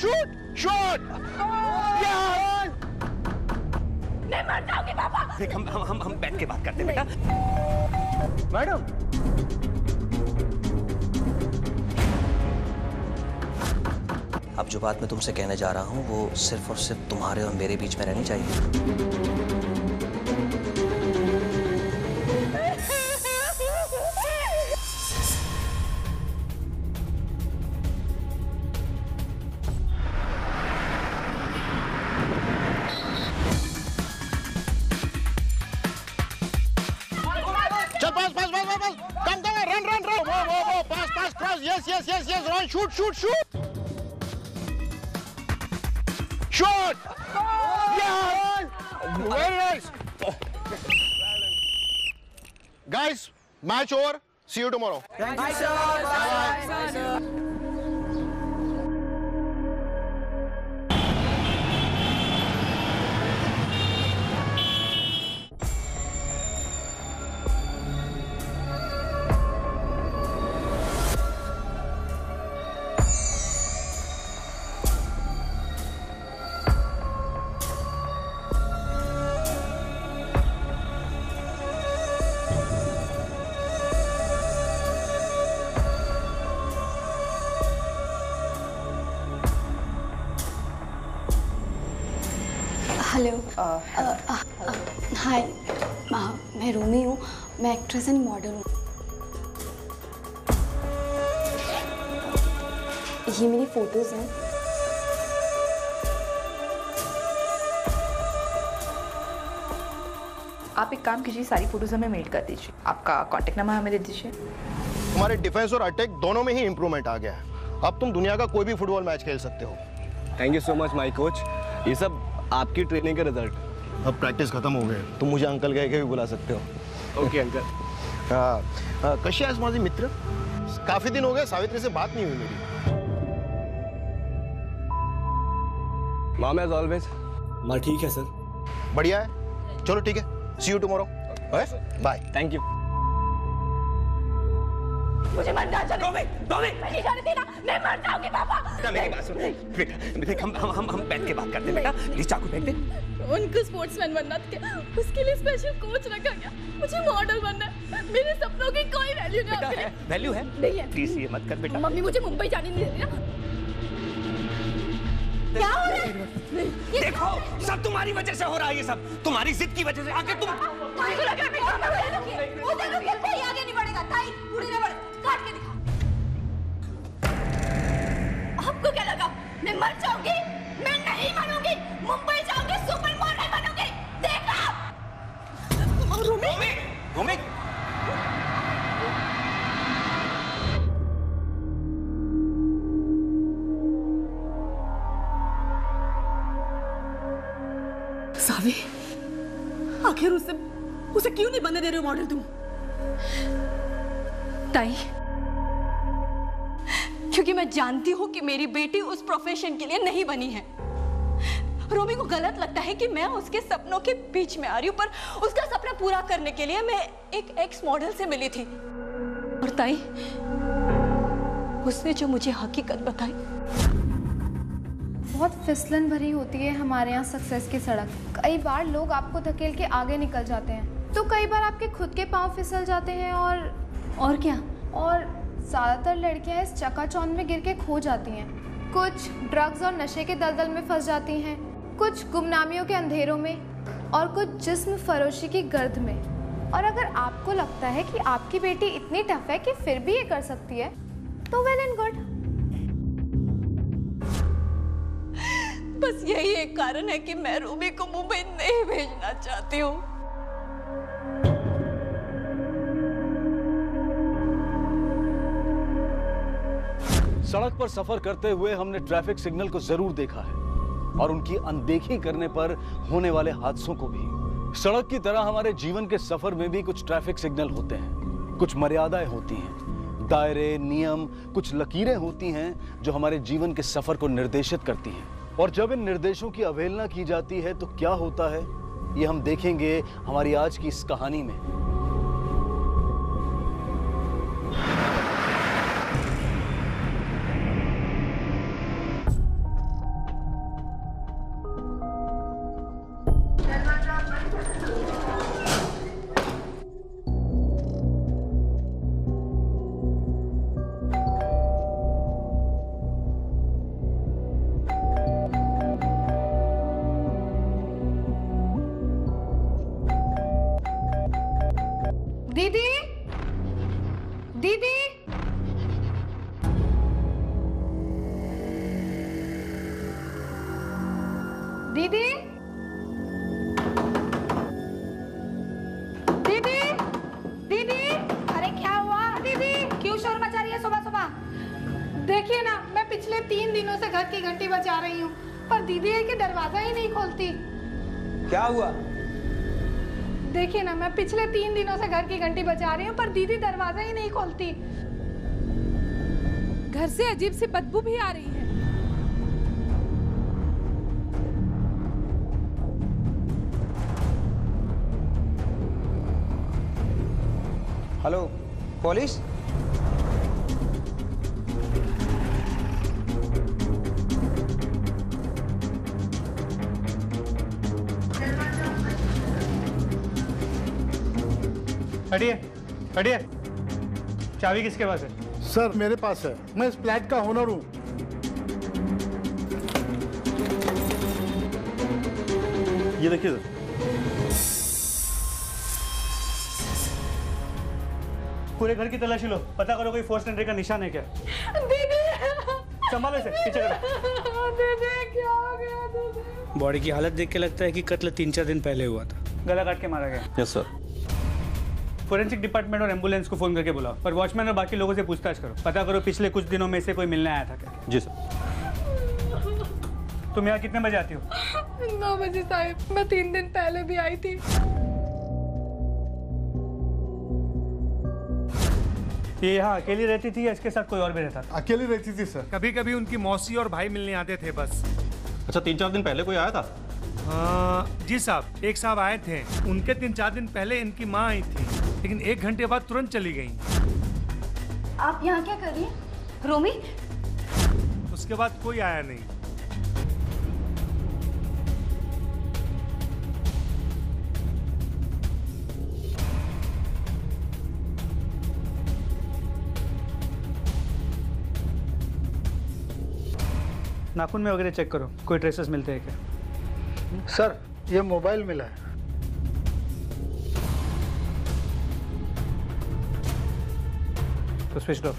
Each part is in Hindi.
शूट शूट शूट मैं मर जाऊँगी पापा देख हम हम हम, हम बैठ के बात करते हैं बेटा मैडम। अब जो बात मैं तुमसे कहने जा रहा हूँ वो सिर्फ़ और सिर्फ़ तुम्हारे और मेरे बीच में रहनी चाहिए। over. See you tomorrow. Thank you, sir. Bye. Bye, sir. हाय मैं रूमी हूँ. मैं एक्ट्रेस एंड मॉडल हूँ. ये मेरी फ़ोटोज़ हैं. आप एक काम कीजिए सारी फ़ोटोज़ हमें मेल कर दीजिए. आपका कांटेक्ट नंबर हमें दे दीजिए. हमारे डिफेंस और अटैक दोनों में ही इंप्रूवमेंट आ गया है. अब तुम दुनिया का कोई भी फुटबॉल मैच खेल सकते हो. Thank you so much my coach ये सब आपकी ट्रेनिंग का रिज़ल्ट अब प्रैक्टिस खत्म हो गए। तुम मुझे अंकल कह के भी बुला सकते हो। ओके अंकल कशी माझे मित्र। काफ़ी दिन हो गए सावित्री से बात नहीं हुई मेरी। मॉम एज ऑलवेज माँ ठीक है सर। बढ़िया है। चलो ठीक है। See you tomorrow bye thank you मुझे मरना रोमी मैं मैं मर जाऊँगी पापा। बेटा मेरी बात सुन। बेटा देख हम हम हम हम बैठ के बात करते हैं बेटा। प्लीज़ चाकू फेंक दे। उनको स्पोर्ट्समैन बनना था। उसके लिए स्पेशल कोच रखा गया। मुझे मॉडल बनना है। मेरे सपनों की कोई वैल्यू नहीं है। वैल्यू है? नहीं है। प्लीज़ ये मत कर बेटा। मम्मी मुझे मुंबई जाने नहीं दे रही ना। क्या हो रहा है? देखो सब तुम्हारी वजह से हो रहा है ये सब। तुम्हारी जिद की वजह से। आगे तुम मुझे लग रहा है मैं उधर रुकिए कोई आगे नहीं बढ़ेगा। ताई पूरी ने बढ़े। काट के दिखा आपको क्या लगा? मैं मर जाऊँगी? मैं नहीं मरूँगी? मुंबई जाऊँगी? सुपर मॉडल बनूँगी? देखा रोमी। रोमी। सावी आखिर उसे उसे क्यों नहीं बनने दे रहे हो मॉडल तुम? ताई क्योंकि मैं जानती हूँ कि मेरी बेटी उस प्रोफेशन के लिए नहीं बनी है। रोमी को गलत लगता है कि मैं उसके सपनों के बीच में आ रही हूँ, पर उसका सपना पूरा करने के लिए मैं एक एक्स मॉडल से मिली थी। और ताई, उसने जो मुझे हकीकत बताई। बहुत फिसलन भरी होती है हमारे यहाँ सक्सेस की सड़क। कई बार लोग आपको धकेल के आगे निकल जाते हैं। तो कई बार आपके खुद के पाँव फिसल जाते हैं और और क्या? और ज़्यादातर लड़कियाँ इस चकाचौंध में गिर के खो जाती हैं। कुछ ड्रग्स और नशे के दलदल में फंस जाती हैं। कुछ गुमनामियों के अंधेरों में और कुछ जिस्म फरोशी की गर्द में। और अगर आपको लगता है कि आपकी बेटी इतनी टफ है कि फिर भी ये कर सकती है तो वेल एंड गुड बस यही एक कारण है कि मैं रूबी को मुंबई नहीं भेजना चाहती हूँ। सड़क पर सफ़र करते हुए हमने ट्रैफ़िक सिग्नल को ज़रूर देखा है और उनकी अनदेखी करने पर होने वाले हादसों को भी। सड़क की तरह हमारे जीवन के सफ़र में भी कुछ ट्रैफ़िक सिग्नल होते हैं, कुछ मर्यादाएँ होती हैं, दायरे, नियम, कुछ लकीरें होती हैं जो हमारे जीवन के सफ़र को निर्देशित करती हैं। और जब इन निर्देशों की अवहेलना की जाती है तो क्या होता है, ये हम देखेंगे हमारी आज की इस कहानी में। दीदी? दीदी? पिछले तीन दिनों से घर की घंटी बजा रही हूँ, पर दीदी दरवाज़ा ही नहीं खोलती। घर से अजीब सी बदबू भी आ रही है। Hello, police? हटिए चाबी किसके पास है? सर मेरे पास है। मैं इस फ्लैट का ओनर हूँ। ये देखिए सर पूरे घर की तलाशी लो। पता करो कोई फोर्स एंट्री का निशान है क्या? दीदी। संभालो इसे पीछे करो। दीदी क्या हो गया? दीदी। बॉडी की हालत देख के लगता है कि कत्ल तीन चार दिन पहले हुआ था। गला काट के मारा गया। यस सर फोरेंसिक डिपार्टमेंट और एंबुलेंस को फ़ोन करके बुलाओ। पर वॉचमैन और बाकी लोगों से पूछताछ करो। पता करो पिछले कुछ दिनों में से कोई मिलने आया था क्या? जी सर। तुम यहाँ कितने बजे आती हो? नौ बजे साहिब। मैं तीन दिन पहले भी आई थी। ये यहाँ अकेली रहती थी या इसके साथ कोई और भी रहता था? अकेली रहती थी सर। कभी कभी उनकी मौसी और भाई मिलने आते थे बस। अच्छा तीन चार दिन पहले कोई आया था? हाँ, जी साहब एक साहब आए थे। उनके तीन चार दिन पहले इनकी माँ आई थी। लेकिन एक घंटे बाद तुरंत चली गई। आप यहाँ क्या कर रही हैं? रोमी? उसके बाद कोई आया नहीं। नाखून में वगैरह चेक करो कोई ट्रेसेस मिलते हैं क्या? सर ये मोबाइल मिला है। तो स्विच ऑफ़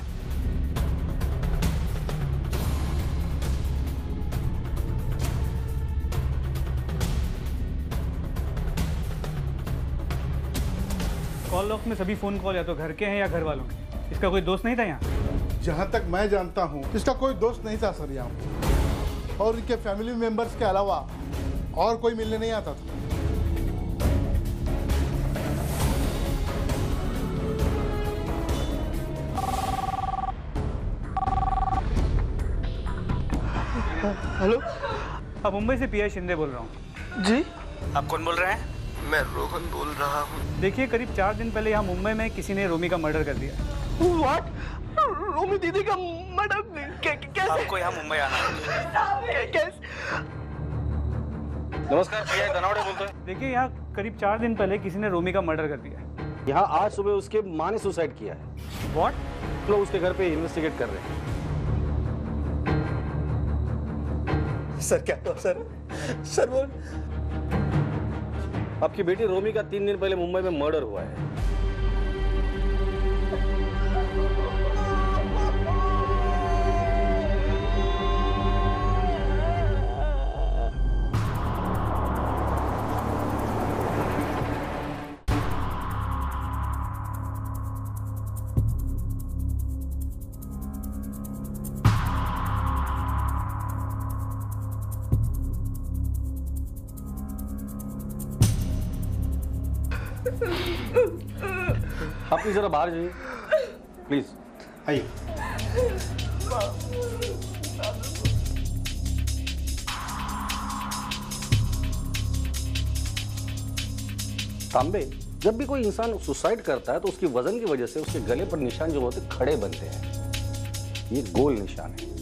कॉल लॉक में सभी फ़ोन कॉल या तो घर के हैं या घर वालों के। इसका कोई दोस्त नहीं था यहाँ? जहाँ तक मैं जानता हूँ, इसका कोई दोस्त नहीं था सर यहाँ। और इनके फैमिली मेंबर्स के अलावा और कोई मिलने नहीं आता था। हेलो? अब मुंबई से पीआई शिंदे बोल रहा हूँ। जी। आप कौन बोल रहे हैं? मैं रोहन बोल रहा हूँ। देखिए करीब चार दिन पहले यहाँ मुंबई में किसी ने रोमी का मर्डर कर दिया। व्हाट रोमी दीदी का मर्डर? कैसे? आपको यहाँ मुंबई आना है। कैसे? नमस्कार भैया दनावड़े बोलते हैं। देखिए यहाँ करीब चार दिन पहले किसी ने रोमी का मर्डर कर दिया। यहाँ आज सुबह उसके माँ ने सुसाइड किया है। व्हाट लोग उसके घर पे इन्वेस्टिगेट कर रहे हैं। सर, क्या हुआ, सर? सर वो आपकी बेटी रोमी का तीन दिन पहले मुंबई में मर्डर हुआ है। प्लीज़ जरा बाहर जाइए। प्लीज़ आइए। तांबे जब भी कोई इंसान सुसाइड करता है तो उसकी वज़न की वजह से उसके गले पर निशान जो होते खड़े बनते हैं। ये गोल निशान है।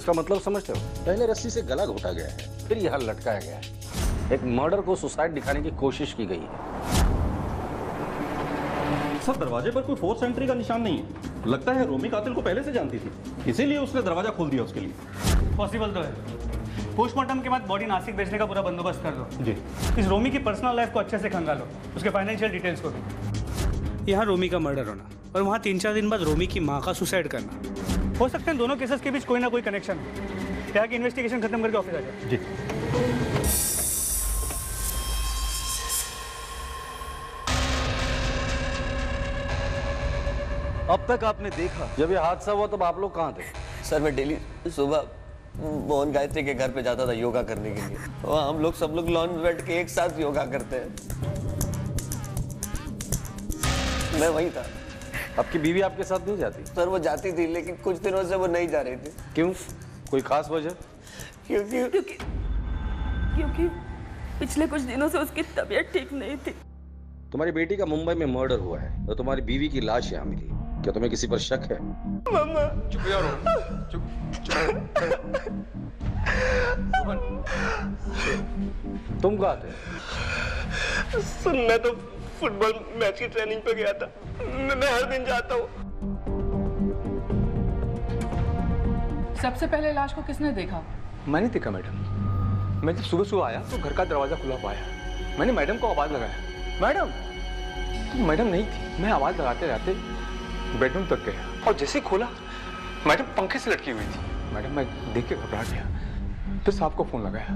इसका मतलब समझते हो? पहले रस्सी से गला घोटा गया है। फिर यह लटकाया गया है। एक मर्डर को सुसाइड दिखाने की कोशिश की गई है। सर दरवाजे पर कोई फोर्स एंट्री का निशान नहीं है। लगता है रोमी कातिल को पहले से जानती थी। इसीलिए उसने दरवाज़ा खोल दिया उसके लिए। पॉसिबल तो है। पोस्टमार्टम के बाद बॉडी नासिक भेजने का पूरा बंदोबस्त कर दो जी। इस रोमी की पर्सनल लाइफ को अच्छे से खंगालो उसके फाइनेंशियल डिटेल्स को। भी यहाँ रोमी का मर्डर होना और वहाँ तीन चार दिन बाद रोमी की माँ का सुसाइड करना। हो सकता है दोनों केसेस के बीच कोई ना कोई कनेक्शन हो। यहाँ की इन्वेस्टिगेशन खत्म करके ऑफ़िस आ जाओ जी। अब तक आपने देखा? जब ये हादसा हुआ तब आप लोग कहाँ थे? सर मैं डेली सुबह मोहन गायत्री के घर पे जाता था योगा करने के लिए। वहाँ हम लोग सब लोग लॉन में बैठ के एक साथ योगा करते हैं। मैं वही था। आपकी बीवी आपके साथ नहीं जाती? सर वो जाती थी लेकिन कुछ दिनों से वो नहीं जा रही थी। क्यों? कोई खास वजह? क्योंकि क्योंकि क्योंकि पिछले कुछ दिनों से उसकी तबीयत ठीक नहीं थी। तुम्हारी बेटी का मुंबई में मर्डर हुआ है तो तुम्हारी बीवी की लाश यहाँ मिली। क्या तुम्हें किसी पर शक है? मम्मा। चुप यारो चुप चुप। तुम कहाँ थे? मैं तो फुटबॉल मैच की ट्रेनिंग पे गया था। मैं, हर दिन जाता हूँ। सबसे पहले लाश को किसने देखा? मैंने देखा मैडम। मैं जब सुबह सुबह आया तो घर का दरवाज़ा खुला पाया मैंने मैडम को आवाज़ लगाया। मैडम! तो मैडम नहीं थी। मैं आवाज़ लगाते लगाते बेडरूम तक गया और जैसे ही खोला मैडम पंखे से लटकी हुई थी। मैडम मैं देख के घबरा गया। फिर साहब को फ़ोन लगाया।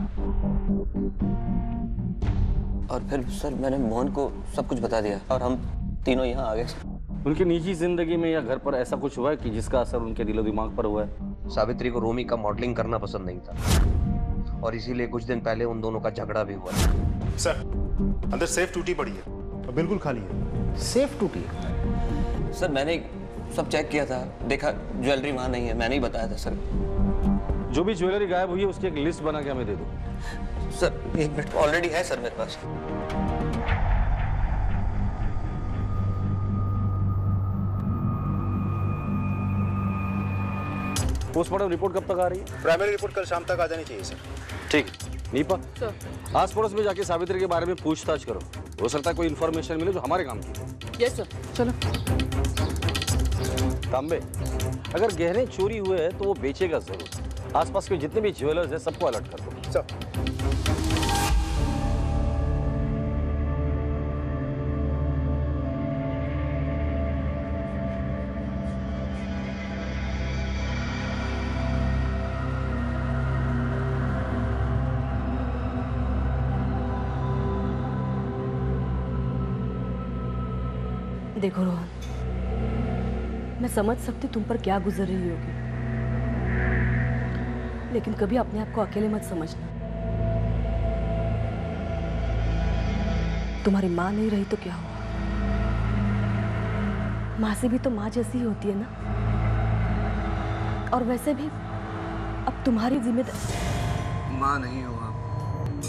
और फिर सर मैंने मोहन को सब कुछ बता दिया और हम तीनों यहाँ आ गए। उनकी निजी ज़िंदगी में या घर पर ऐसा कुछ हुआ है कि जिसका असर उनके दिलो दिमाग पर हुआ है? सावित्री को रोमी का मॉडलिंग करना पसंद नहीं था। और इसीलिए कुछ दिन पहले उन दोनों का झगड़ा भी हुआ। सर अंदर सेफ़ टूटी पड़ी है। बिल्कुल खाली है। सेफ़ टूटी है? सर मैंने सब चेक किया था। देखा ज्वेलरी वहाँ नहीं है। मैंने ही बताया था सर। जो भी ज्वेलरी गायब हुई है उसकी एक लिस्ट बना के हमें दे दो। सर एक मिनट ऑलरेडी है सर मेरे पास। पोस्टमार्टम रिपोर्ट कब तक आ रही है? प्राइमरी रिपोर्ट कल शाम तक आ जानी चाहिए सर। ठीक नीपा सर। आस पड़ोस में जाके सावित्री के बारे में पूछताछ करो। हो सकता है कोई इन्फॉर्मेशन मिले जो हमारे काम की यस सर चलो। तांबे अगर गहने चोरी हुए हैं तो वो बेचेगा ज़रूर। आसपास के जितने भी ज्वेलर्स हैं सबको अलर्ट कर दो। सब देखो रोहन। मैं समझ सकती तुम पर क्या गुजर रही होगी। लेकिन कभी अपने आप को अकेले मत समझना। तुम्हारी माँ नहीं रही तो क्या हुआ? माँ से भी तो माँ जैसी ही होती है ना? और वैसे भी अब तुम्हारी ज़िम्मेदारी माँ नहीं हो आप।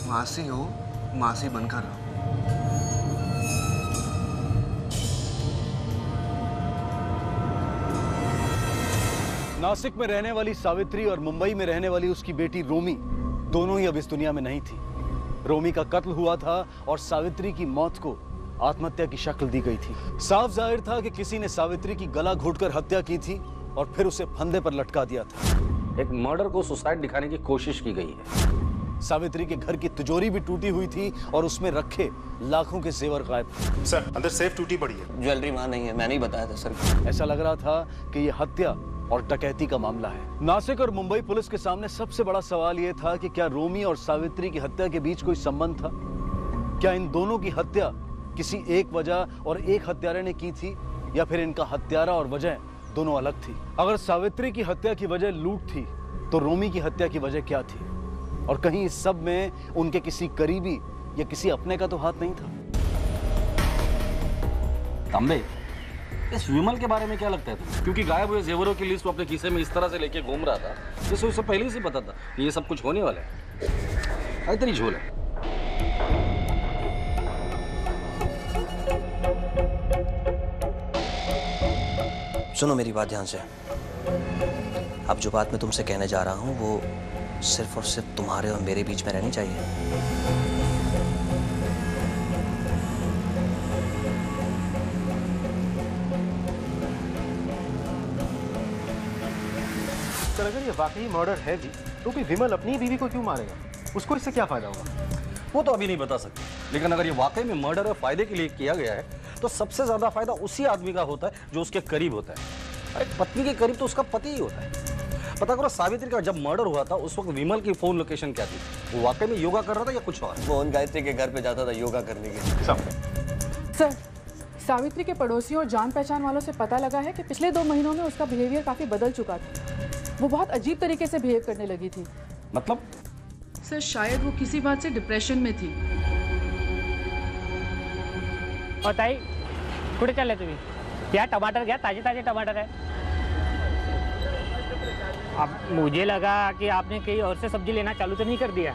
मासी हो मासी बनकर रहो। नासिक में रहने वाली सावित्री और मुंबई में रहने वाली उसकी बेटी रोमी दोनों ही अब इस दुनिया में नहीं थी। रोमी का कत्ल हुआ था और सावित्री की मौत को आत्महत्या की शक्ल दी गई थी। साफ़ ज़ाहिर था कि किसी ने सावित्री की गला घोटकर हत्या की थी और फिर उसे फंदे पर लटका दिया था। एक मर्डर को सुसाइड दिखाने की कोशिश की गई है। सावित्री के घर की तिजोरी भी टूटी हुई थी और उसमें रखे लाखों के जेवर गायब। थे सर अंदर सेफ़ टूटी पड़ी है। ज्वेलरी वहाँ नहीं है मैंने ही बताया था सर। ऐसा लग रहा था कि यह हत्या और डकैती का मामला है। नासिक और मुंबई पुलिस के सामने सबसे बड़ा सवाल यह था कि क्या रोमी और सावित्री की हत्या के बीच कोई संबंध था? क्या इन दोनों की हत्या किसी एक वजह और एक हत्यारे ने की थी, या फिर इनका हत्यारा और वजह दोनों अलग थी? अगर सावित्री की हत्या की वजह लूट थी तो रोमी की हत्या की वजह क्या थी? और कहीं इस सब में उनके किसी करीबी या किसी अपने का तो हाथ नहीं था? तांबे। इस विमल के बारे में क्या लगता है तुम्हें? क्योंकि गायब हुए जेवरों की लिस्ट वो अपने खीसे में इस तरह से लेके घूम रहा था जिससे उसे पहले से पता था ये सब कुछ होने वाला है। अरे, तेरी झोल है। सुनो, मेरी बात ध्यान से। अब जो बात मैं तुमसे कहने जा रहा हूँ, वो सिर्फ़ और सिर्फ़ तुम्हारे और मेरे बीच में रहनी चाहिए। पर अगर ये वाकई मर्डर है भी तो भी विमल अपनी बीवी को क्यों मारेगा? उसको इससे क्या फ़ायदा होगा? वो तो अभी नहीं बता सकते। लेकिन अगर ये वाकई में मर्डर और फ़ायदे के लिए किया गया है तो सबसे ज़्यादा फ़ायदा उसी आदमी का होता है जो उसके करीब होता है। अरे पत्नी के करीब तो उसका पति ही होता है। पता करो सावित्री का जब मर्डर हुआ था उस वक्त विमल की फ़ोन लोकेशन क्या थी? वो वाकई में योगा कर रहा था या कुछ और? मोहन गायत्री के घर पे जाता था योगा करने के लिए। सर सावित्री के पड़ोसियों और जान पहचान वालों से पता लगा है कि पिछले दो महीनों में उसका बिहेवियर काफ़ी बदल चुका था। वो बहुत अजीब तरीके से बिहेव करने लगी थी। मतलब? सर शायद वो किसी बात से डिप्रेशन में थी। और ताई कुठे चालले तुम्ही? या टमाटर घ्या ताजे ताजे टमाटर है? अब मुझे लगा कि आपने कहीं और से सब्ज़ी लेना चालू तो नहीं कर दिया।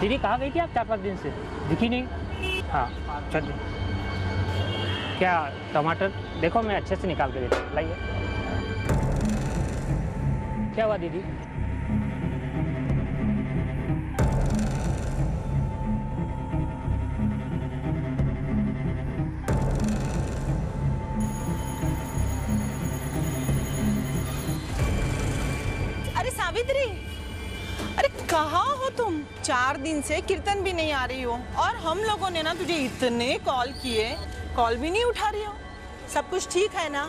दीदी, कहाँ गई थी आप चार पाँच दिन से? दिखी नहीं? हाँ चलिए क्या टमाटर? देखो, मैं अच्छे से निकाल के देता लाइए। क्या हुआ दीदी? अरे सावित्री! कहाँ हो तुम? चार दिन से कीर्तन भी नहीं आ रही हो। और हम लोगों ने ना तुझे इतने कॉल किए कॉल भी नहीं उठा रही हो। सब कुछ ठीक है ना?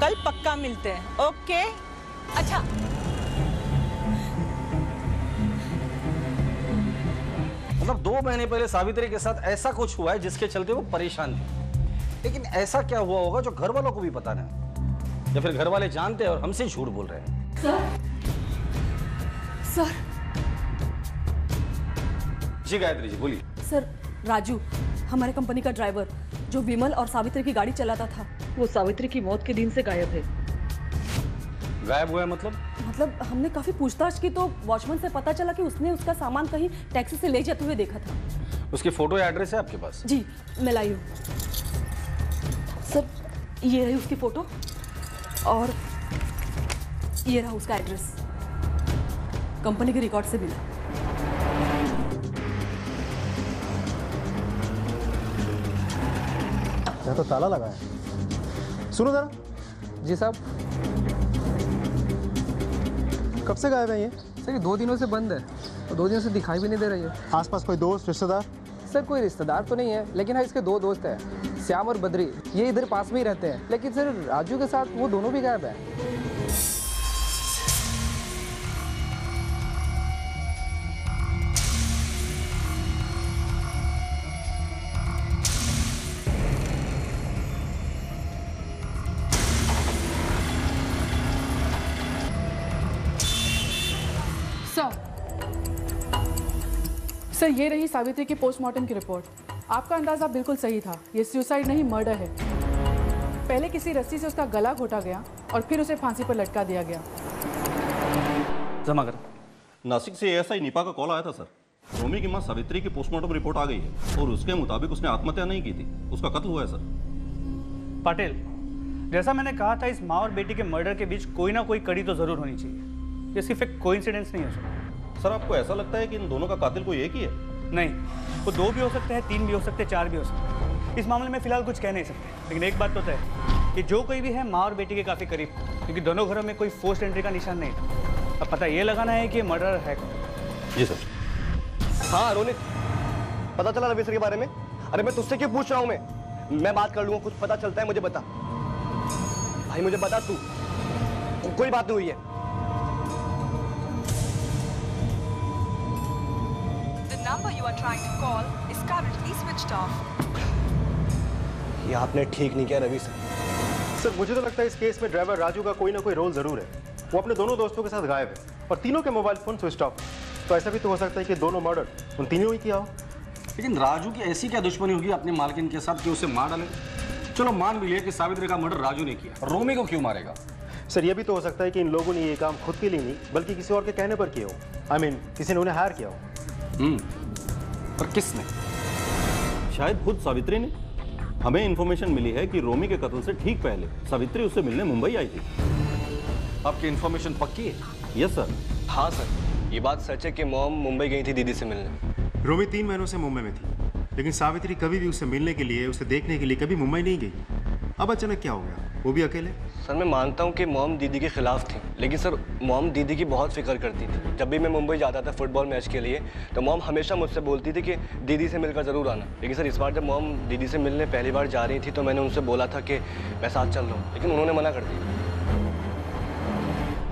कल पक्का मिलते हैं ओके? अच्छा। मतलब दो महीने पहले सावित्री के साथ ऐसा कुछ हुआ है जिसके चलते वो परेशान थी। लेकिन ऐसा क्या हुआ होगा जो घर वालों को भी पता नहीं या फिर घर वाले जानते हैं और हमसे झूठ बोल रहे हैं? सर? सर? जी गायत्री जी बोलिए। सर राजू हमारे कंपनी का ड्राइवर जो विमल और सावित्री की गाड़ी चलाता था। वो सावित्री की मौत के दिन से गायब है। गायब हुआ है मतलब? मतलब हमने काफ़ी पूछताछ की तो वॉचमैन से पता चला कि उसने उसका सामान कहीं टैक्सी से ले जाते हुए देखा था। उसकी फ़ोटो या एड्रेस है आपके पास? जी मैं लाई हूँ। सर ये रही उसकी फ़ोटो और ये रहा उसका एड्रेस। कंपनी के रिकॉर्ड से मिला। यहाँ तो ताला लगा है। सुनो जरा। जी साहब। कब से गायब है ये? सर ये दो दिनों से बंद है। और दो दिनों से दिखाई भी नहीं दे रही है। आसपास कोई दोस्त रिश्तेदार? सर कोई रिश्तेदार तो नहीं है लेकिन हाँ इसके दो दोस्त हैं श्याम और बद्री। ये इधर पास में ही रहते हैं लेकिन सर राजू के साथ वो दोनों भी गायब है। ये रही सावित्री की पोस्टमार्टम की रिपोर्ट आपका अंदाज़ा बिल्कुल सही था। ये सुसाइड नहीं मर्डर है। पहले किसी रस्सी से उसका गला घोटा गया और फिर उसे फांसी पर लटका दिया गया। जमा कर नासिक से एएसआई निपा का कॉल आया था सर। रोमी की माँ सावित्री की पोस्टमार्टम रिपोर्ट आ गई है और उसके मुताबिक उसने आत्महत्या नहीं की थी। उसका कत्ल हुआ है सर। पाटिल जैसा मैंने कहा था इस माँ और बेटी के मर्डर के बीच कोई ना कोई कड़ी तो ज़रूर होनी चाहिए। ये सिर्फ़ एक कोइंसिडेंस नहीं हो सकता सर आपको ऐसा लगता है कि इन दोनों का कातिल कोई एक ही है? नहीं। वो दो भी हो सकते हैं तीन भी हो सकते हैं चार भी हो सकते हैं। इस मामले में फ़िलहाल कुछ कह नहीं सकते। लेकिन एक बात तो तय कि जो कोई भी है माँ और बेटी के काफ़ी करीब। क्योंकि दोनों घरों में कोई फोर्स एंट्री का निशान नहीं था। अब पता ये लगाना है कि मर्डर है कौन? जी सर। हाँ रोनित। पता चला रवि सर के बारे में? अरे मैं तुझसे क्यों पूछ रहा हूँ मैं? मैं बात कर लूँगा कुछ पता चलता है मुझे बता। भाई मुझे बता तू। कोई बात नहीं हुई है। Are trying to call is currently switched off. ये आपने ठीक नहीं किया रवि सर। सर मुझे तो लगता है इस केस में ड्राइवर राजू का कोई ना कोई रोल ज़रूर है। वो अपने दोनों दोस्तों के साथ गायब है और तीनों के मोबाइल फ़ोन स्विच ऑफ़ तो ऐसा भी तो हो सकता है कि दोनों मर्डर उन तीनों ही किया हो। लेकिन राजू की ऐसी क्या दुश्मनी होगी अपने मालकिन के साथ कि उसे मार डाले? चलो मान भी लिया कि सावित्री का मर्डर राजू ने किया। रोमी को क्यों मारेगा? सर ये भी तो हो सकता है कि इन लोगों ने ये काम खुद के लिए नहीं बल्कि किसी और के कहने पर किए हो। आई I मीन mean, किसी ने उन्हें हायर किया हो। हम्म। पर किसने? शायद खुद सावित्री ने। हमें इन्फॉर्मेशन मिली है कि रोमी के कत्ल से ठीक पहले सावित्री उससे मिलने मुंबई आई थी। आपकी इन्फॉर्मेशन पक्की है? यस सर हाँ सर ये बात सच है कि मॉम मुंबई गई थी दीदी से मिलने। रोमी तीन महीनों से मुंबई में थी लेकिन सावित्री कभी भी उससे मिलने के लिए उसे देखने के लिए कभी मुंबई नहीं गई। अब अचानक क्या हो गया? वो भी अकेले? सर मैं मानता हूँ कि मोम दीदी के खिलाफ थी लेकिन सर मोम दीदी की बहुत फ़िक्र करती थी। जब भी मैं मुंबई जाता था फुटबॉल मैच के लिए तो मोम हमेशा मुझसे बोलती थी कि दीदी से मिलकर ज़रूर आना। लेकिन सर इस बार जब मोम दीदी से मिलने पहली बार जा रही थी तो मैंने उनसे बोला था कि मैं साथ चल रहा हूँ लेकिन उन्होंने मना कर दिया।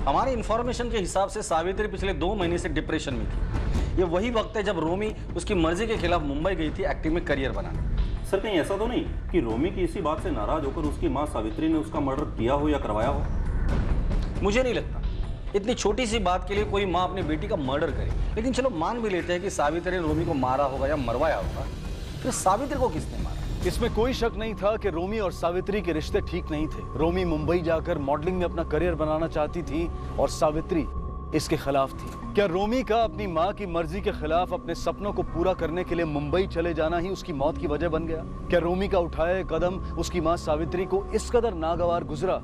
हमारे इंफॉर्मेशन के हिसाब से सावित्री पिछले दो महीने से डिप्रेशन में थी। ये वही वक्त है जब रोमी उसकी मर्ज़ी के खिलाफ मुंबई गई थी एक्टिंग में करियर बनाने। सर कहीं ऐसा तो नहीं कि रोमी की इसी बात से नाराज़ होकर उसकी माँ सावित्री ने उसका मर्डर किया हो या करवाया हो। मुझे नहीं लगता। इतनी छोटी सी बात के लिए कोई माँ अपनी बेटी का मर्डर करे। लेकिन चलो मान भी लेते हैं कि सावित्री ने रोमी को मारा होगा या मरवाया होगा फिर सावित्री को किसने मारा? इसमें कोई शक नहीं था कि रोमी और सावित्री के रिश्ते ठीक नहीं थे। रोमी मुंबई जाकर मॉडलिंग में अपना करियर बनाना चाहती थी और सावित्री इसके खिलाफ थी। क्या रोमी का अपनी माँ की मर्ज़ी के खिलाफ अपने सपनों को पूरा करने के लिए मुंबई चले जाना ही उसकी मौत की वजह बन गया? क्या रोमी का उठाए कदम उसकी माँ सावित्री को इस कदर नागवार गुजरा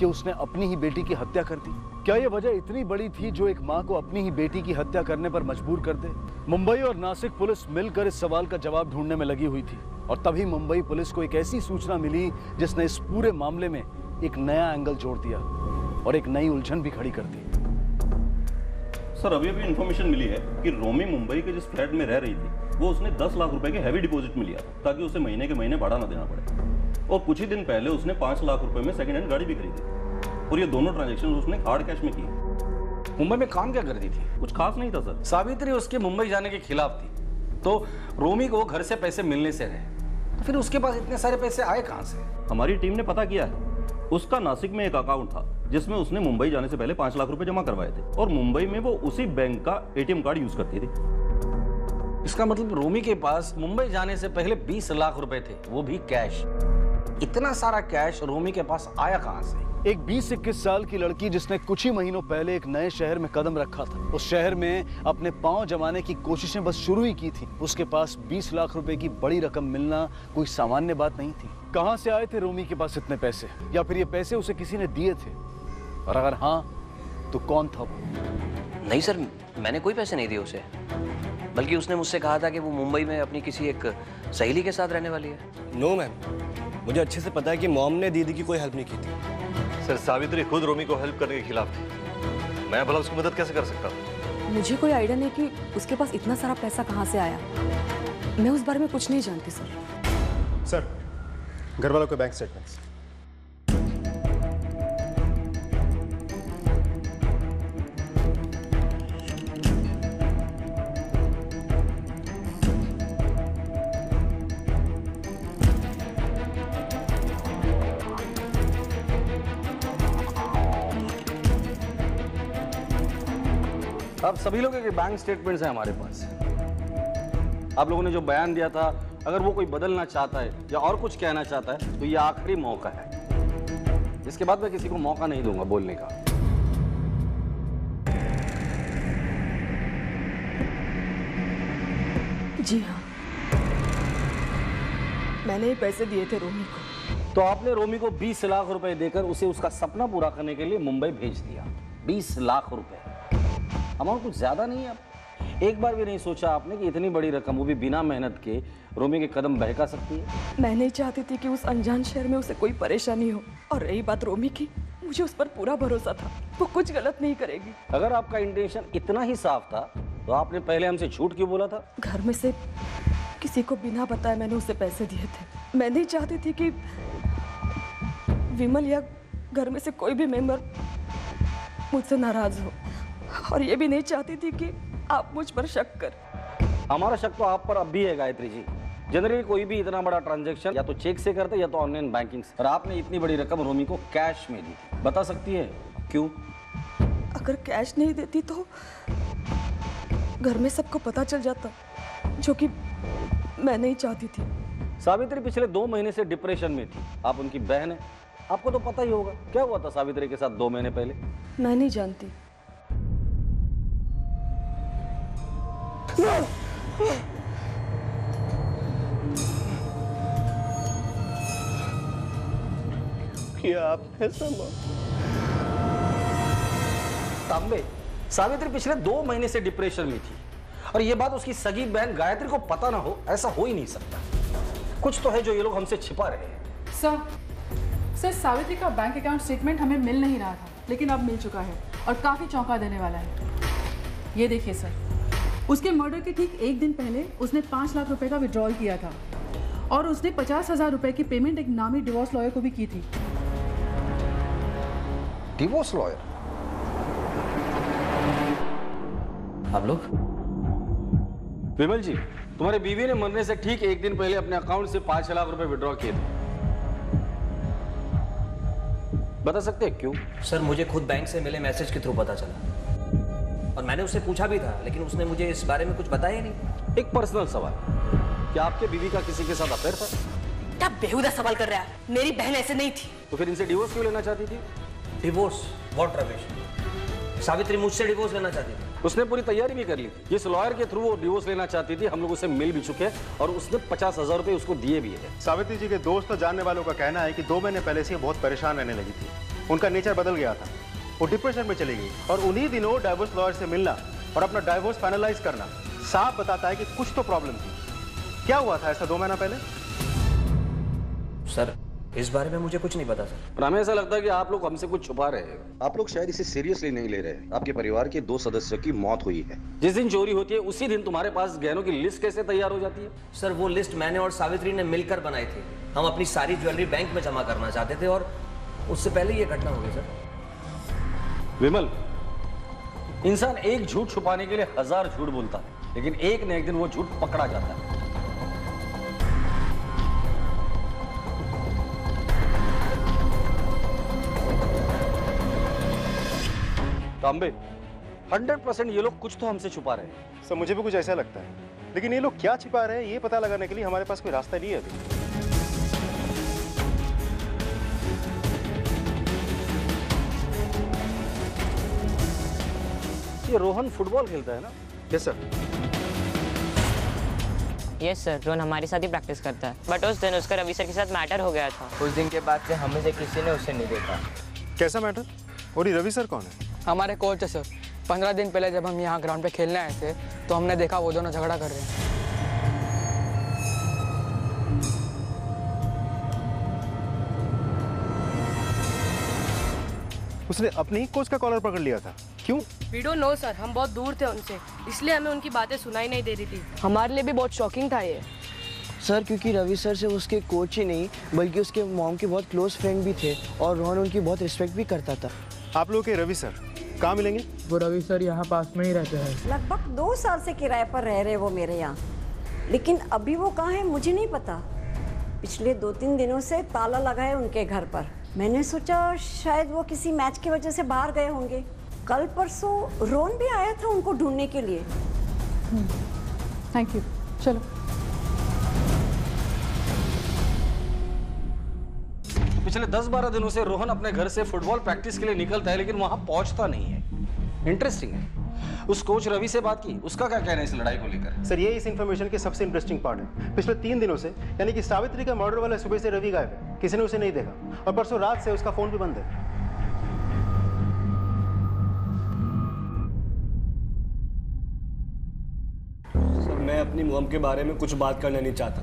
कि उसने अपनी ही बेटी की हत्या कर दी? क्या यह वजह इतनी बड़ी थी जो एक माँ को अपनी ही बेटी की हत्या करने पर मजबूर कर दे? मुंबई और नासिक पुलिस मिलकर इस सवाल का जवाब ढूँढने में लगी हुई थी और तभी मुंबई पुलिस को एक ऐसी सूचना मिली जिसने इस पूरे मामले में एक नया एंगल जोड़ दिया और एक नई उलझन भी खड़ी कर दी। सर अभी अभी इन्फॉर्मेशन मिली है कि रोमी मुंबई के जिस फ्लैट में रह रही थी वो उसने 10 लाख रुपए के हैवी डिपॉजिट में लिया था ताकि उसे महीने के महीने भाड़ा ना देना पड़े। और कुछ ही दिन पहले उसने पाँच लाख रुपए में सेकंड हैंड गाड़ी भी खरीदी और ये दोनों ट्रांजेक्शन उसने हार्ड कैश में किए। मुंबई में काम क्या करती थी? कुछ खास नहीं था सर। सावित्री उसके मुंबई जाने के खिलाफ थी। तो रोमी को घर से पैसे मिलने से रहे। तो फिर उसके पास इतने सारे पैसे आए कहाँ से? हमारी टीम ने पता किया है। उसका नासिक में एक अकाउंट था, जिसमें उसने मुंबई जाने से पहले पाँच लाख रुपए जमा करवाए थे और मुंबई में वो उसी बैंक का एटीएम कार्ड यूज़ करती थी। इसका मतलब रोमी के पास मुंबई जाने से पहले 20 लाख रुपए थे, वो भी कैश इतना सारा कैश रोमी के पास आया कहाँ से? एक 20-21 साल की लड़की जिसने कुछ ही महीनों पहले एक नए शहर में कदम रखा था। उस शहर में अपने पाँव जमाने की कोशिशें बस शुरू ही की थी। उसके पास 20 लाख रुपए की बड़ी रकम मिलना कोई सामान्य बात नहीं थी। कहाँ से आए थे रोमी के पास इतने पैसे? या फिर ये पैसे उसे किसी ने दिए थे? और अगर हाँ तो कौन था वो? नहीं सर मैंने कोई पैसे नहीं दिए उसे। बल्कि उसने मुझसे कहा था कि वो मुंबई में अपनी किसी एक सहेली के साथ रहने वाली है। नो मैम मुझे अच्छे से पता है कि मॉम ने दीदी की कोई हेल्प नहीं की थी। सर सावित्री खुद रोमी को हेल्प करने के खिलाफ थी। मैं भला उसकी मदद कैसे कर सकता हूँ? मुझे कोई आइडिया नहीं कि उसके पास इतना सारा पैसा कहाँ से आया। मैं उस बारे में कुछ नहीं जानती सर। सर घर वालों के बैंक स्टेटमेंट्स अब सभी लोगों के बैंक स्टेटमेंट्स हैं हमारे पास। आप लोगों ने जो बयान दिया था अगर वो कोई बदलना चाहता है या और कुछ कहना चाहता है तो ये आखिरी मौका है। इसके बाद मैं किसी को मौका नहीं दूँगा बोलने का। जी हाँ। मैंने ही पैसे दिए थे रोमी को। तो आपने रोमी को 20 लाख रुपए देकर उसे उसका सपना पूरा करने के लिए मुंबई भेज दिया। 20 लाख रुपए। अमाउंट कुछ ज़्यादा नहीं है एक बार भी नहीं सोचा आपने कि इतनी बड़ी रकम वो भी बिना मेहनत के रोमी के कदम बहका सकती है? मैं नहीं चाहती थी कि उस अनजान शहर में उसे कोई परेशानी हो। और रही बात रोमी की मुझे उस पर पूरा भरोसा था। वो कुछ गलत नहीं करेगी। अगर आपका इंटेंशन इतना ही साफ़ था तो आपने पहले हमसे झूठ क्यों बोला था? घर में से किसी को बिना बताए मैंने उसे पैसे दिए थे। मैं नहीं चाहती थी कि विमल या घर में से कोई भी मेंबर मुझसे नाराज़ हो। और ये भी नहीं चाहती थी कि आप मुझ पर शक कर। हमारा शक तो आप पर अब भी है गायत्री जी। जनरली कोई भी इतना बड़ा ट्रांजैक्शन या तो चेक से करते या तो ऑनलाइन बैंकिंग से। और आपने इतनी बड़ी रकम रोमी को कैश में दी। बता सकती है? क्यों? अगर कैश नहीं देती तो घर में सबको पता चल जाता जो कि मैं नहीं चाहती थी। सावित्री पिछले दो महीने से डिप्रेशन में थी। आप उनकी बहन है। आपको तो पता ही होगा। क्या हुआ था सावित्री के साथ दो महीने पहले? मैं नहीं जानती। किया आपने संभव तांबे सावित्री पिछले दो महीने से डिप्रेशन में थी। और ये बात उसकी सगी बहन गायत्री को पता ना हो ऐसा हो ही नहीं सकता। कुछ तो है जो ये लोग हमसे छिपा रहे हैं। सर सर सावित्री का बैंक अकाउंट स्टेटमेंट हमें मिल नहीं रहा था लेकिन अब मिल चुका है और काफ़ी चौंका देने वाला है। ये देखिए सर। उसके मर्डर के ठीक एक दिन पहले उसने पाँच लाख रुपए का विड्रॉल किया था। और उसने पचास हज़ार रुपए की पेमेंट एक नामी डिवोर्स लॉयर को भी की थी। डिवोर्स लॉयर आप लोग? विमल जी तुम्हारे बीवी ने मरने से ठीक एक दिन पहले अपने अकाउंट से पाँच लाख रुपए विड्रॉ किए थे। बता सकते हैं क्यों? सर मुझे खुद बैंक से मिले मैसेज के थ्रू पता चला। और मैंने उससे पूछा भी था लेकिन उसने मुझे इस बारे में कुछ बताया नहीं। एक पर्सनल सवाल। क्या आपके बीवी का किसी के साथ अफेयर था? क्या बेहुदा सवाल कर रहा है? मेरी बहन ऐसे नहीं थी। तो फिर इनसे डिवोर्स क्यों लेना चाहती थी? डिवोर्स वॉट रमेश सावित्री मुझसे डिवोर्स लेना चाहती थी। उसने पूरी तैयारी भी कर ली। थी इस लॉयर के थ्रू वो डिवोर्स लेना चाहती थी हम लोग उसे मिल भी चुके हैं और उसने पचास हज़ार रुपए उसको दिए भी है। सावित्री जी के दोस्त और जानने वालों का कहना है कि दो महीने पहले से बहुत परेशान रहने लगी थी। उनका नेचर बदल गया था। वो डिप्रेशन में चली गई। और उन्हीं दिनों डाइवोर्स लॉयर से मिलना और अपना डाइवोर्स फाइनलाइज करना साफ़ बताता है कि कुछ तो प्रॉब्लम थी। क्या हुआ था ऐसा दो महीना पहले? सर इस बारे में मुझे कुछ नहीं पता सर। पर हमें ऐसा लगता है कि आप लोग हमसे कुछ छुपा रहे हैं। आप लोग शायद इसे सीरियसली नहीं ले रहे। आपके परिवार के दो सदस्यों की मौत हुई है। जिस दिन चोरी होती है उसी दिन तुम्हारे पास गहनों की लिस्ट कैसे तैयार हो जाती है? सर वो लिस्ट मैंने और सावित्री ने मिलकर बनाई थी। हम अपनी सारी ज्वेलरी बैंक में जमा करना चाहते थे और उससे पहले ये घटना हो गई सर। विमल। इंसान एक झूठ छुपाने के लिए हज़ार झूठ बोलता है लेकिन एक न एक दिन वो झूठ पकड़ा जाता है। तांबे हंड्रेड परसेंट ये लोग कुछ तो हमसे छुपा रहे हैं। सर मुझे भी कुछ ऐसा लगता है। लेकिन ये लोग क्या छिपा रहे हैं ये पता लगाने के लिए हमारे पास कोई रास्ता नहीं है अभी। ये रोहन फुटबॉल खेलता है ना? Yes sir yes sir Rohan हमारे साथ ही प्रैक्टिस करता है। बट उस दिन उसका रवि सर के साथ मैटर हो गया था। उस दिन के बाद से हमें से किसी ने उसे नहीं देखा। कैसा मैटर और रवि सर कौन है? हमारे कोच है सर पंद्रह दिन पहले जब हम यहाँ ग्राउंड पे खेलने आए थे तो हमने देखा वो दोनों झगड़ा कर रहे हैं। उसने अपने ही कोच का कॉलर पकड़ लिया था। क्यों? वी डोंट नो सर हम बहुत दूर थे उनसे। इसलिए हमें उनकी बातें सुनाई नहीं दे रही थी। हमारे लिए भी बहुत शॉकिंग था ये। सर क्योंकि रवि सर से उसके कोच ही नहीं बल्कि उसके मॉम के बहुत क्लोज फ्रेंड भी थे और रोहन उनकी बहुत रिस्पेक्ट भी करता था। आप लोग के रवि सर कहाँ मिलेंगे? वो रवि सर यहाँ पास में ही रहते हैं। लगभग दो साल से किराए पर रह रहे वो मेरे यहाँ। लेकिन अभी वो कहाँ है मुझे नहीं पता। पिछले दो तीन दिनों से ताला लगा है उनके घर पर। मैंने सोचा शायद वो किसी मैच की वजह से बाहर गए होंगे। कल परसों रोन भी आया था उनको ढूँढने के लिए। थैंक यू चलो। पिछले 10-12 दिनों से रोहन अपने घर से फुटबॉल प्रैक्टिस के लिए निकलता है लेकिन वहाँ पहुँचता नहीं है। इंटरेस्टिंग है। उस कोच रवि से बात की। उसका क्या कहना है इस लड़ाई को लेकर? सर ये इस इन्फॉर्मेशन के सबसे इंटरेस्टिंग पार्ट है। पिछले तीन दिनों से यानी कि सावित्री का मर्डर वाला सुबह से रवि गायब है। किसी ने उसे नहीं देखा। और परसों रात से उसका फ़ोन भी बंद है। सर मैं अपनी मोम के बारे में कुछ बात करना नहीं चाहता।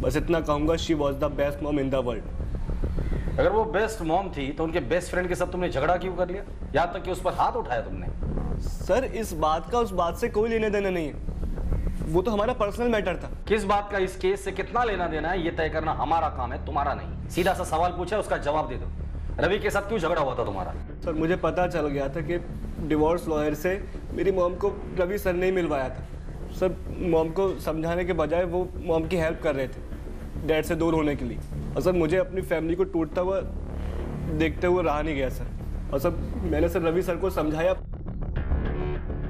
बस इतना कहूँगा she was the best mom in the world अगर वो बेस्ट मॉम थी तो उनके बेस्ट फ्रेंड के साथ तुमने झगड़ा क्यों कर लिया? यहाँ तक कि उस पर हाथ उठाया तुमने। सर इस बात का उस बात से कोई लेना देना नहीं है। वो तो हमारा पर्सनल मैटर था। किस बात का इस केस से कितना लेना देना है ये तय करना हमारा काम है तुम्हारा नहीं। सीधा सा सवाल पूछा उसका जवाब दे दो। रवि के साथ क्यों झगड़ा हुआ था तुम्हारा? सर मुझे पता चल गया था कि डिवोर्स लॉयर से मेरी मॉम को रवि सर ने मिलवाया था। सर मॉम को समझाने के बजाय वो मॉम की हेल्प कर रहे थे डैड से दूर होने के लिए। और सर मुझे अपनी फैमिली को टूटता हुआ देखते हुए रहा नहीं गया सर। और सर मैंने सर रवि सर को समझाया।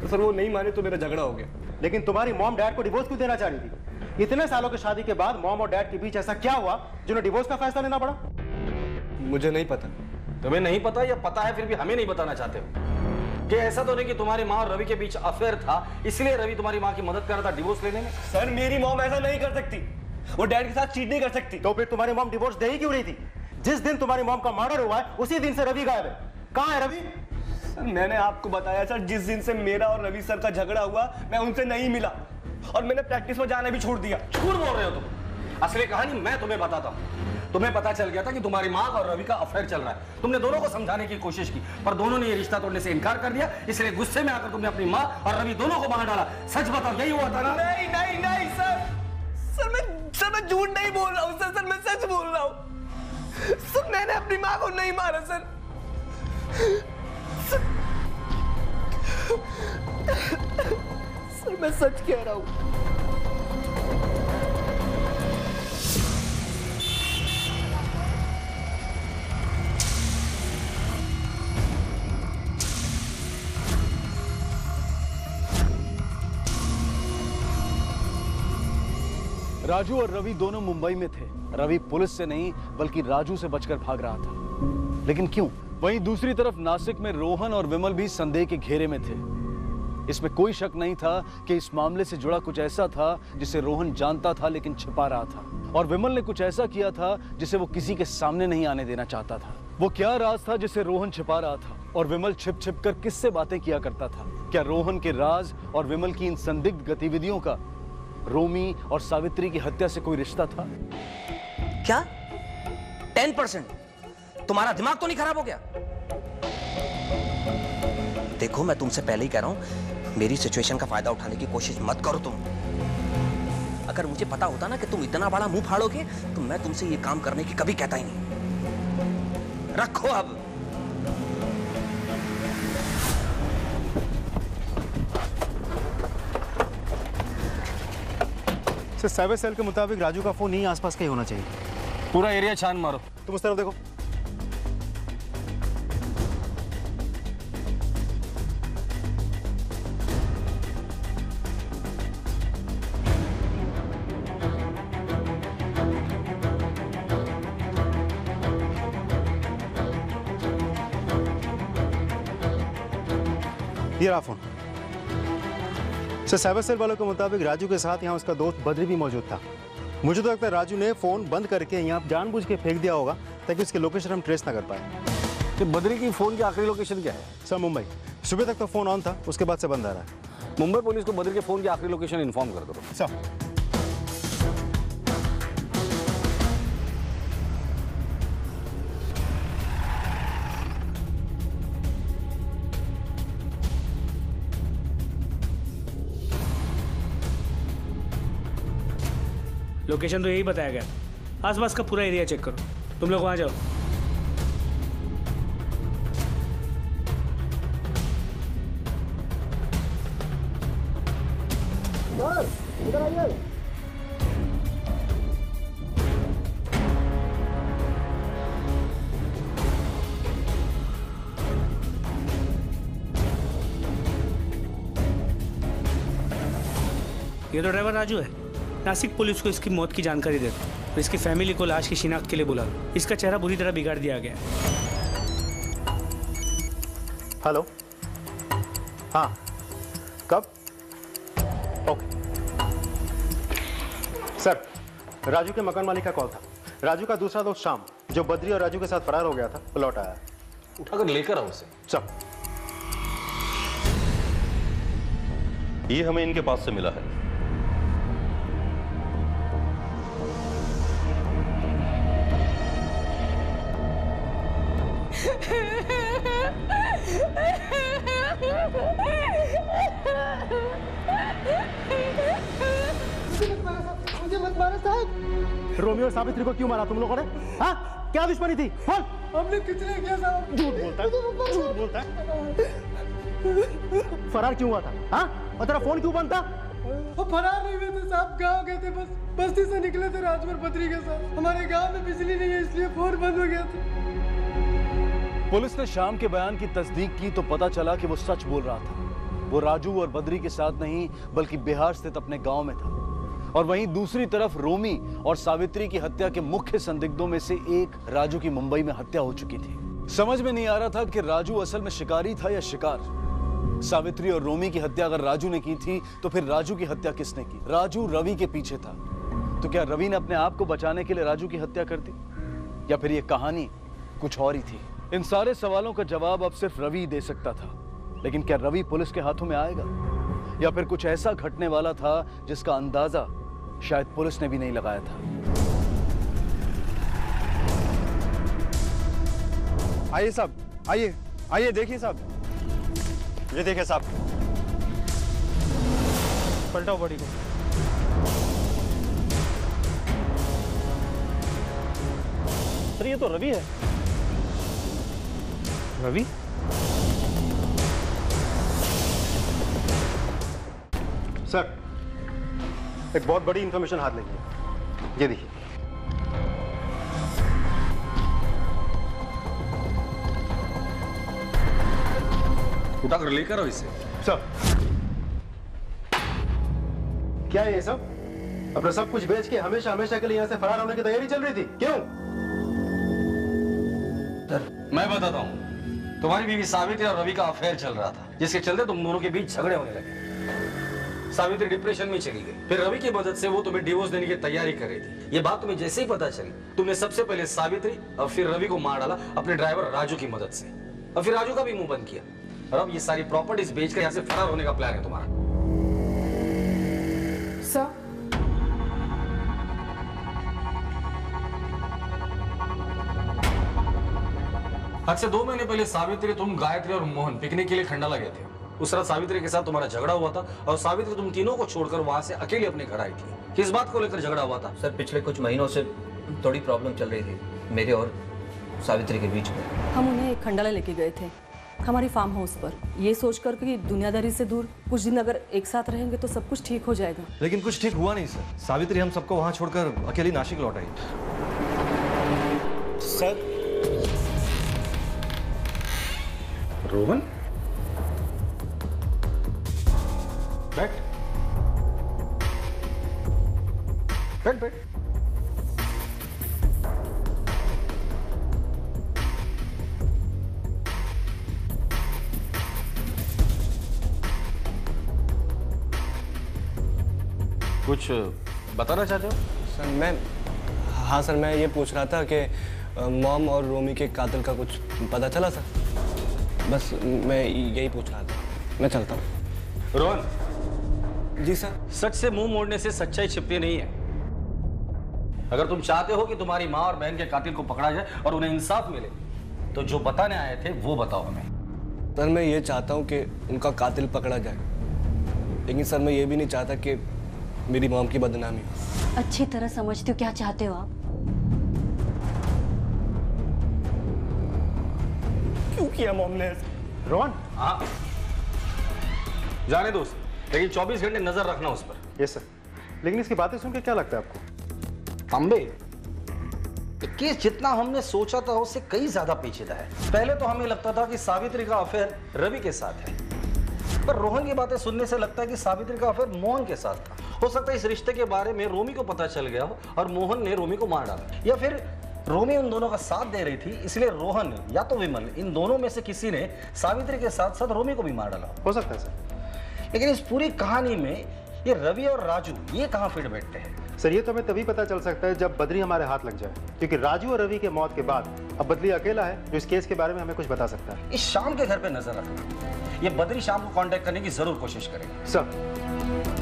तो सर वो नहीं माने तो मेरा झगड़ा हो गया। लेकिन तुम्हारी मॉम डैड को डिवोर्स क्यों देना चाह रही थी? इतने सालों की शादी के बाद मॉम और डैड के बीच ऐसा क्या हुआ जिन्हें डिवोर्स का फैसला लेना पड़ा? मुझे नहीं पता। तुम्हें नहीं पता या पता है फिर भी हमें नहीं बताना चाहते हो? कि ऐसा तो नहीं कि तुम्हारी माँ और रवि के बीच अफेयर था इसलिए रवि तुम्हारी माँ की मदद कर रहा था डिवोर्स लेने में? सर मेरी मॉम ऐसा नहीं कर सकती। वो डैड के साथ चीट नहीं कर सकती। तो फिर तुम्हारी मॉम डिवोर्स दे ही क्यों रही थी? जिस दिन तुम्हारी मॉम का मर्डर हुआ है उसी दिन से रवि गायब है। कहाँ है रवि? मैंने आपको बताया सर जिस दिन से मेरा और रवि सर का झगड़ा हुआ मैं उनसे नहीं मिला। और मैंने प्रैक्टिस में जाना भी छोड़ दिया। झूठ बोल रहे हो तुम? असली कहानी मैं तुम्हें बताता हूँ। तुम्हें पता चल गया था कि तुम्हारी माँ और रवि का अफेयर चल रहा है। तुमने दोनों को समझाने की कोशिश की पर दोनों ने ये रिश्ता तोड़ने से इनकार कर दिया। इसलिए गुस्से में आकर तुमने अपनी माँ और रवि दोनों को मार डाला। सच बताओ यही हुआ था ना? नहीं नहीं नहीं सर। सर मैं सर मैं झूठ नहीं बोल रहा हूँ सर सर मैं सच बोल रहा हूँ। सर मैंने अपनी माँ को नहीं मारा सर। सर, मैं सच कह रहा हूँ। राजू और रवि दोनों मुंबई में थे। रवि पुलिस से नहीं बल्कि राजू से बचकर भाग रहा था। लेकिन क्यों? वहीं दूसरी तरफ़ नासिक में रोहन और विमल भी संदेह के घेरे में थे। इसमें कोई शक नहीं था कि इस मामले से जुड़ा कुछ ऐसा था जिसे रोहन जानता था लेकिन छिपा रहा था। और विमल ने कुछ ऐसा किया था जिसे वो किसी के सामने नहीं आने देना चाहता था। वो क्या राज था जिसे रोहन छिपा रहा था? और विमल छिप छिप कर किससे बातें किया करता था? क्या रोहन के राज और विमल की इन संदिग्ध गतिविधियों का रोमी और सावित्री की हत्या से कोई रिश्ता था? क्या? Ten percent. तुम्हारा दिमाग तो नहीं खराब हो गया? देखो मैं तुमसे पहले ही कह रहा हूँ मेरी सिचुएशन का फ़ायदा उठाने की कोशिश मत करो तुम। अगर मुझे पता होता ना कि तुम इतना बड़ा मुँह फाड़ोगे तो मैं तुमसे ये काम करने की कभी कहता ही नहीं। रखो अब। सर साइबर सेल के मुताबिक राजू का फ़ोन यहीं आसपास का ही होना चाहिए। पूरा एरिया छान मारो। तुम उस तरफ़ देखो। फ़ोन। सर साइबर सेल वालों के मुताबिक राजू के साथ यहाँ उसका दोस्त बद्री भी मौजूद था। मुझे तो लगता है राजू ने फ़ोन बंद करके यहाँ जानबूझ के फेंक दिया होगा ताकि उसके लोकेशन हम ट्रेस ना कर पाए। तो बद्री की फ़ोन की आखिरी लोकेशन क्या है? सर मुंबई। सुबह तक तो फ़ोन ऑन था उसके बाद से बंद आ रहा है। मुंबई पुलिस को बद्री के फ़ोन की आखिरी लोकेशन इन्फॉर्म कर दो। सर। लोकेशन तो यही बताया गया आसपास का पूरा एरिया चेक करो। तुम लोग वहाँ जाओ। इधर आइए। ये तो ड्राइवर राजू है। नासिक पुलिस को इसकी मौत की जानकारी दे दो और इसकी फैमिली को लाश की शिनाख्त के लिए बुला लो इसका चेहरा बुरी तरह बिगाड़ दिया गया हेलो? हाँ। कब? ओके। सर राजू के मकान मालिक का कॉल था। राजू का दूसरा दोस्त शाम जो बद्री और राजू के साथ फरार हो गया था लौट आया। उठाकर लेकर आओ उसे। चल। ये हमें इनके पास से मिला है। मारो साहब रोमियो और सावित्री को क्यों मारा तुम लोगों ने? हाँ? क्या दुश्मनी थी? बोल। हमने कुछ नहीं किया साहब? झूठ बोलता है। झूठ बोलता है। फरार क्यों हुआ था? हाँ? और तेरा फ़ोन क्यों बंद था? वो फरार नहीं हुए थे साहब गाँव गए थे बस। बस्ती से निकले थे राजपुर बद्री के साथ। हमारे गाँव में बिजली नहीं है इसलिए फ़ोन बंद हो गया था। पुलिस ने शाम के बयान की तस्दीक की तो पता चला कि वो सच बोल रहा था। वो राजू और बद्री के साथ नहीं बल्कि बिहार स्थित अपने गाँव में था। और वहीं दूसरी तरफ़ रोमी और सावित्री की हत्या के मुख्य संदिग्धों में से एक राजू की मुंबई में हत्या हो चुकी थी। समझ में नहीं आ रहा था कि राजू असल में शिकारी था या शिकार। सावित्री और रोमी की हत्या अगर राजू ने की थी तो फिर राजू की हत्या किसने की? राजू रवि के पीछे था। तो क्या रवि ने अपने आप को बचाने के लिए राजू की हत्या कर दी? या फिर यह कहानी कुछ और ही थी? इन सारे सवालों का जवाब अब सिर्फ़ रवि दे सकता था। लेकिन क्या रवि पुलिस के हाथों में आएगा? या फिर कुछ ऐसा घटने वाला था जिसका अंदाज़ा शायद पुलिस ने भी नहीं लगाया था। आइए साहब आइए आइए देखिए साहब। ये देखिए साहब। पलटाओ बॉडी को। सर ये तो रवि है। रवि? एक बहुत बड़ी इंफॉर्मेशन हाथ लगी है। ये देखिए। उठाकर लेकर आओ इसे। सर। क्या है ये सब? अपना सब कुछ बेच के हमेशा हमेशा के लिए यहाँ से फरार होने की तैयारी चल रही थी? क्यों? सर मैं बताता हूँ। तुम्हारी बीवी सावित्री और रवि का अफेयर चल रहा था जिसके चलते तुम दोनों के बीच झगड़े होने लगे। सावित्री डिप्रेशन में चली गई। फिर रवि की मदद से वो तुम्हें डिवोर्स देने की तैयारी कर रही थी। ये बात तुम्हें जैसे ही पता चली तुमने सबसे पहले सावित्री और फिर रवि को मार डाला अपने ड्राइवर राजू की मदद से। और फिर राजू का भी मुँह बंद किया। और अब ये सारी प्रॉपर्टीज़ बेचकर यहाँ से फरार होने का प्लान है तुम्हारा। सर आज से दो महीने पहले सावित्री तुम गायत्री और मोहन पिकनिक के लिए खंडाला गए थे। उस रात सावित्री के साथ तुम्हारा झगड़ा हुआ था और सावित्री तुम तीनों को छोड़कर वहाँ से अकेले अपने घर आई थी। किस बात को लेकर झगड़ा हुआ था? सर पिछले कुछ महीनों से थोड़ी प्रॉब्लम चल रही थी मेरे और सावित्री के बीच में। हम उन्हें एक खंडाला लेके गए थे हमारी फार्म हाउस पर। ये सोचकर कि दुनियादारी से दूर कुछ दिन अगर एक साथ रहेंगे तो सब कुछ ठीक हो जाएगा। लेकिन कुछ ठीक हुआ नहीं सर। सावित्री हम सबको वहाँ छोड़कर अकेली नासिक लौट आई। सर। रोहन? बैठ। बैठ बैठ। कुछ बताना चाहते हो? सर मैं हाँ सर मैं ये पूछ रहा था कि मॉम और रोमी के कातिल का कुछ पता चला सर? बस मैं यही पूछ रहा था। मैं चलता हूँ। रोहन जी सर। सच से मुँह मोड़ने से सच्चाई छिपती नहीं है। अगर तुम चाहते हो कि तुम्हारी माँ और बहन के कातिल को पकड़ा जाए और उन्हें इंसाफ मिले तो जो बताने आए थे वो बताओ हमें। सर मैं ये चाहता हूँ कि उनका कातिल पकड़ा जाए। लेकिन सर मैं ये भी नहीं चाहता कि मेरी मॉम की बदनामी अच्छी तरह समझते हो क्या चाहते हो आप? क्यों किया मॉम ने रोहन? हाँ। जाने दोस्त लेकिन 24 घंटे नज़र रखना उस पर। यस सर लेकिन इसकी बातें सुन के क्या लगता है आपको? तांबे केस जितना हमने सोचा था उससे कई ज़्यादा पेचीदा है पहले तो हमें लगता था कि सावित्री का अफेयर रवि के साथ है। पर रोहन की बातें सुनने से लगता है कि सावित्री का अफेयर मोहन के साथ था। हो सकता है इस रिश्ते के बारे में रोमी को पता चल गया हो और मोहन ने रोमी को मार डाला। या फिर रोमी उन दोनों का साथ दे रही थी इसलिए रोहन या तो विमल इन दोनों में से किसी ने सावित्री के साथ साथ रोमी को भी मार डाला। हो सकता है सर लेकिन इस पूरी कहानी में ये रवि और राजू ये कहाँ फिट बैठते हैं? सर ये तो हमें तभी पता चल सकता है जब बदरी हमारे हाथ लग जाए। क्योंकि राजू और रवि के मौत के बाद अब बदली अकेला है जो इस केस के बारे में हमें कुछ बता सकता है। इस शाम के घर पे नज़र रखना। ये बदरी शाम को कांटेक्ट करने की ज़रूर कोशिश करेगा। सर।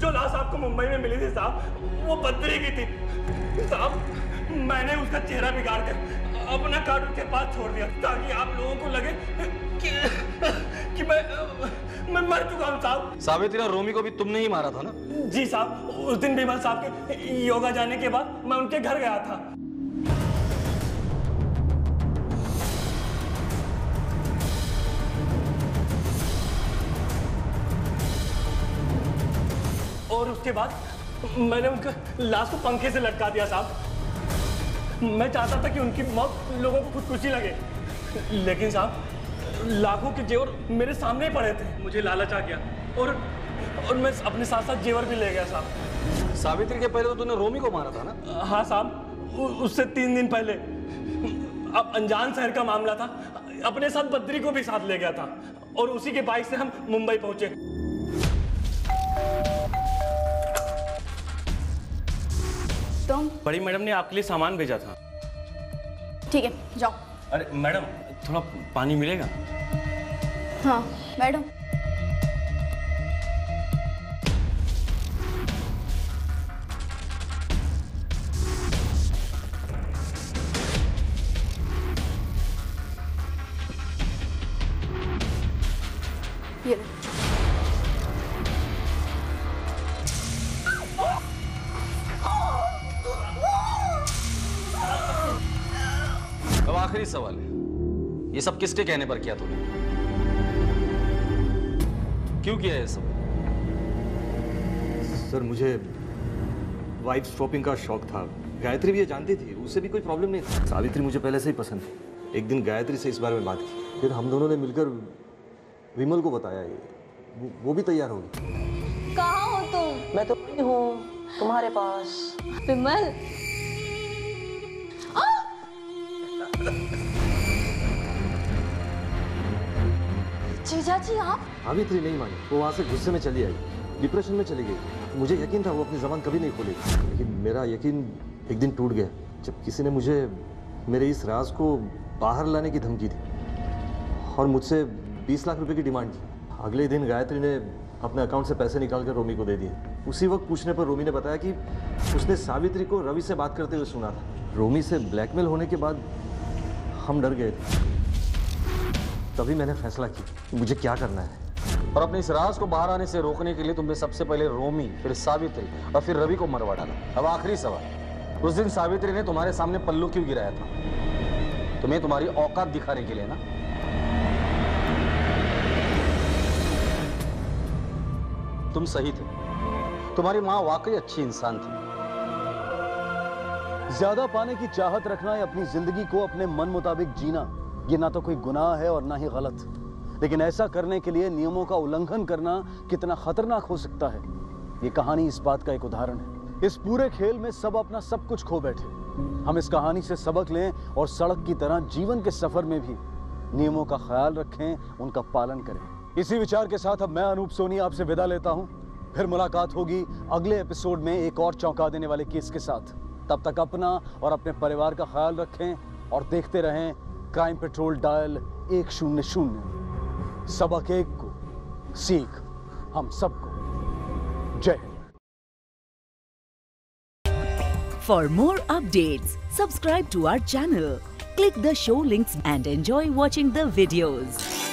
जो लाश आपको मुंबई में मिली थी साहब वो बदरी की थी। साहब मैंने उसका चेहरा बिगाड़ कर अपना कार्ड उसके पास छोड़ दिया ताकि आप लोगों को लगे कि कि मैं मैं मर चुका हूँ साहब। सावित्री और रोमी को भी तुमने ही मारा था ना? जी साहब उस दिन बीमल साहब के योगा जाने के बाद मैं उनके घर गया था। और उसके बाद मैंने उनका लाश को पंखे से लटका दिया साहब। मैं चाहता था कि उनकी मौत लोगों को खुदकुशी लगे। लेकिन साहब लाखों के जेवर मेरे सामने ही पड़े थे। मुझे लालच आ गया और और मैं अपने साथ साथ जेवर भी ले गया साहब। सावित्री के पहले तो तूने रोमी को मारा था ना? हाँ साहब उससे तीन दिन पहले। अब अनजान शहर का मामला था। अपने साथ बद्री को भी साथ ले गया था। और उसी के बाइक से हम मुंबई पहुँचे। तुम बड़ी मैडम ने आपके लिए सामान भेजा था। ठीक है जाओ। अरे मैडम थोड़ा पानी मिलेगा? हाँ मैडम। ये सवाल है? ये सब किसके कहने पर किया तूने? क्यों किया ये सब? सर मुझे वाइफ स्वॉपिंग का शौक था। गायत्री भी ये जानती थी उससे भी कोई प्रॉब्लम नहीं था। सावित्री मुझे पहले से ही पसंद थी एक दिन गायत्री से इस बारे में बात की। फिर हम दोनों ने मिलकर विमल को बताया ये। वो, वो भी तैयार होगी। कहाँ हो तुम? मैं तो हूँ तुम्हारे पास। विमल? जीजा जी आप सावित्री नहीं मानी वो वहाँ से गुस्से में चली आई। डिप्रेशन में चली गई। मुझे यकीन था वो अपनी जबान कभी नहीं खोलेगी। लेकिन मेरा यकीन एक दिन टूट गया, जब किसी ने मुझे मेरे इस राज को बाहर लाने की धमकी दी और मुझसे 20 लाख रुपए की डिमांड की। अगले दिन गायत्री ने अपने अकाउंट से पैसे निकाल कर रोमी को दे दिए। उसी वक्त पूछने पर रोमी ने बताया कि उसने सावित्री को रवि से बात करते हुए सुना था। रोमी से ब्लैकमेल होने के बाद हम डर गए थे। तभी मैंने फैसला किया मुझे क्या करना है। और अपने इस राज को बाहर आने से रोकने के लिए तुमने सबसे पहले रोमी, फिर सावित्री और फिर रवि को मरवा डाला। अब आखिरी सवाल, उस दिन सावित्री ने तुम्हारे सामने पल्लू क्यों गिराया था? तुम्हें तुम्हारी औकात दिखाने के लिए ना? तुम सही थे। तुम्हारी माँ वाकई अच्छी इंसान थी। ज़्यादा पाने की चाहत रखना या अपनी ज़िंदगी को अपने मन मुताबिक जीना ये ना तो कोई गुनाह है और ना ही गलत। लेकिन ऐसा करने के लिए नियमों का उल्लंघन करना कितना खतरनाक हो सकता है। ये कहानी इस बात का एक उदाहरण है। इस पूरे खेल में सब अपना सब कुछ खो बैठे। हम इस कहानी से सबक लें और सड़क की तरह जीवन के सफ़र में भी नियमों का ख्याल रखें, उनका पालन करें। इसी विचार के साथ अब मैं अनूप सोनी आपसे विदा लेता हूँ। फिर मुलाकात होगी अगले एपिसोड में एक और चौंका देने वाले केस के साथ। तब तक अपना और अपने परिवार का ख्याल रखें और देखते रहें क्राइम पेट्रोल डायल एक शून्य शून्य सबक एक को सीख हम सबको जय For more updates, subscribe to our channel, click the show links and enjoy watching the videos.